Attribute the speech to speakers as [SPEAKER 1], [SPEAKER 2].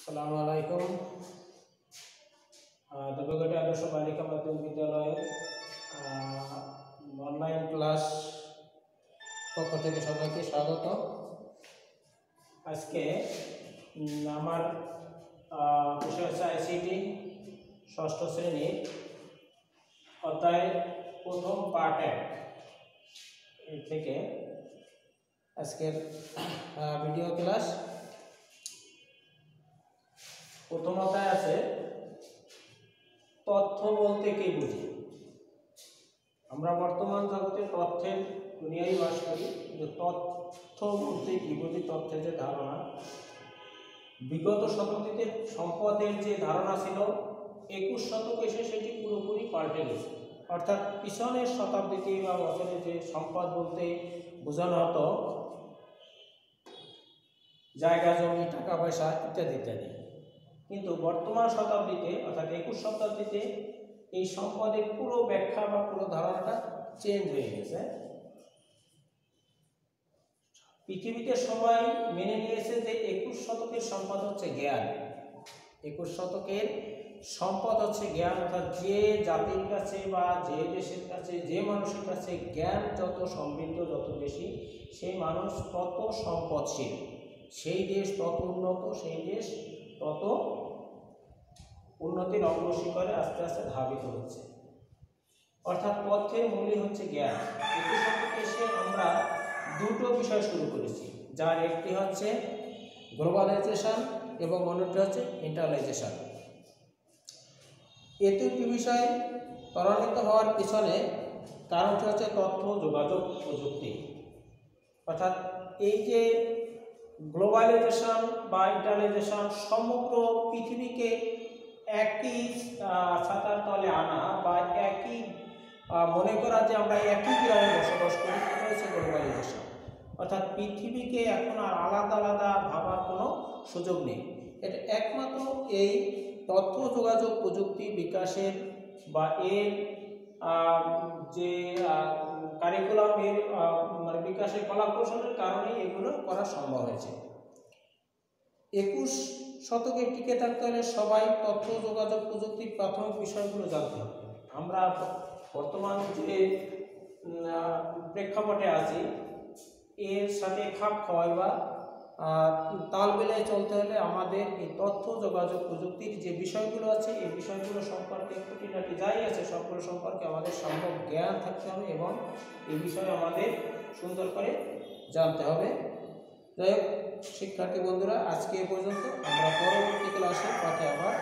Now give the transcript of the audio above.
[SPEAKER 1] আসসালামু আলাইকুম। দুর্গাঘাটি আদর্শ বালিকা মাধ্যমিক বিদ্যালয়ে অনলাইন ক্লাস পক্ষ থেকে সবাইকে স্বাগত। আজকে আমার বিষয় হচ্ছে আইসিটি ষষ্ঠ শ্রেণির অধ্যায় প্রথম পার্ট এক। থেকে আজকের আহ, ভিডিও ক্লাস প্রথম অধ্যায় আছে তথ্য বলতে কি বুঝি? আমরা বর্তমান জগতে তথ্যের দুনিয়ায় বাস করি কিন্তু তথ্য বলতে কি বুঝি? তথ্যের যে ধারণা। বিগত শতাব্দীতে সম্পদের যে ধারণা ছিল, একুশ শতক এসে সেটি পুরোপুরি পাল্টে গেছে। অর্থাৎ পিছনের শতাব্দীতে বা বছরে যে সম্পদ বলতে বোঝানো হতো, জায়গা, জমি টাকা পয়সা ইত্যাদি ইত্যাদি। কিন্তু বর্তমান শতাব্দীতে, অর্থাৎ একুশ শতাব্দীতে, এই সম্পদের পুরো ব্যাখ্যা বা পুরো ধারণাটা চেঞ্জ হয়ে গেছে। পৃথিবীতে সবাই মেনে নিয়েছে যে একুশ শতকের সম্পদ হচ্ছে জ্ঞান। একুশ শতকের সম্পদ হচ্ছে জ্ঞান, অর্থাৎ যে জাতির কাছে বা যে দেশের কাছে, যে মানুষের কাছে জ্ঞান যত সমৃদ্ধ, যত বেশি, সেই মানুষ তত সম্পদশীল। সেই দেশ তত উন্নত, সেই দেশ তত উন্নতির অগ্রশিখরে আস্তে আস্তে ধাবিত হচ্ছে। অর্থাৎ পথের মূলই হচ্ছে জ্ঞান। একুশ শতকে এসে আমরা দুটো বিষয় শুরু করেছি। যার একটি হচ্ছে গ্লোবালাইজেশন এবং অন্যটি হচ্ছে ইন্টারলাইজেশন। এ দুটি বিষয় ত্বরান্বিত হওয়ার পিছনে কারণটি হচ্ছে তথ্য, যোগাযোগ, প্রযুক্তি। অর্থাৎ এই যে গ্লোবালাইজেশন বা ইন্টারলাইজেশন সমগ্র পৃথিবীকে একই ছাতার তলে আনা বা একই মনে করা যে আমরা একই গ্রামে বসবাস করি হচ্ছে গ্লোবালাইজেশন। অর্থাৎ পৃথিবীকে এখন আর আলাদা আলাদা ভাবার কোনো সুযোগ নেই। এটা একমাত্র এই তথ্য, যোগাযোগ, প্রযুক্তি বিকাশের বা এর যে কারিকুলাম এর মানে বিকাশের কলা কৌশলের কারণেই এগুলো করা সম্ভব হয়েছে। একুশ শতকে টিকে থাকতে হলে সবাই তথ্য, যোগাযোগ প্রযুক্তির প্রাথমিক বিষয়গুলো জানতে হবে। আমরা বর্তমান যে প্রেক্ষাপটে আছি, এর সাথে খাপ খাওয়াই বা তাল মিলিয়ে চলতে হলে আমাদের এই তথ্য, যোগাযোগ প্রযুক্তির যে বিষয়গুলো আছে, এই বিষয়গুলো সম্পর্কে খুঁটিনাটি যাই আছে, সবগুলো সম্পর্কে আমাদের সম্ভব জ্ঞান থাকতে হবে এবং এই বিষয়ে আমাদের সুন্দর করে জানতে হবে। যাই হোক, শিক্ষার্থী বন্ধুরা, আজকে এ পর্যন্ত। আমরা পরবর্তী ক্লাসে পথে আবার